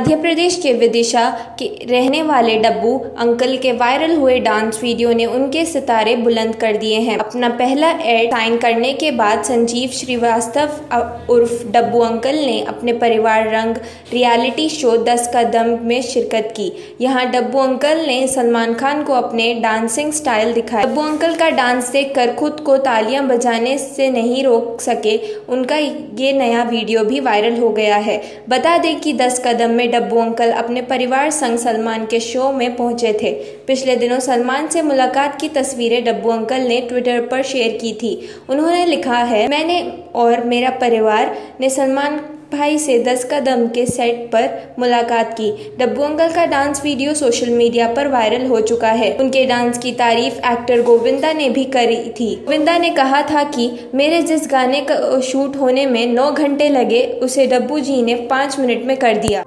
मध्य प्रदेश के विदिशा के रहने वाले डब्बू अंकल के वायरल हुए डांस वीडियो ने उनके सितारे बुलंद कर दिए हैं। अपना पहला एड साइन करने के बाद संजीव श्रीवास्तव उर्फ़ डब्बू अंकल ने अपने परिवार रंग रियलिटी शो दस का दम में शिरकत की। यहाँ डब्बू अंकल ने सलमान खान को अपने डांसिंग स्टाइल दिखाया। डब्बू अंकल का डांस देखकर खुद को तालियाँ बजाने से नहीं रोक सके, उनका ये नया वीडियो भी वायरल हो गया है। बता दें कि दस कदम में डब्बू अंकल अपने परिवार संग सलमान के शो में पहुँचे थे। पिछले दिनों सलमान से मुलाकात की तस्वीरें डब्बू अंकल ने ट्विटर पर शेयर की थी। उन्होंने लिखा है, मैंने और मेरा परिवार ने सलमान भाई से दस कदम के सेट पर मुलाकात की। डब्बू अंकल का डांस वीडियो सोशल मीडिया पर वायरल हो चुका है। उनके डांस की तारीफ़ एक्टर गोविंदा ने भी करी थी। गोविंदा ने कहा था कि मेरे जिस गाने का शूट होने में नौ घंटे लगे, उसे डब्बू जी ने पाँच मिनट में कर दिया।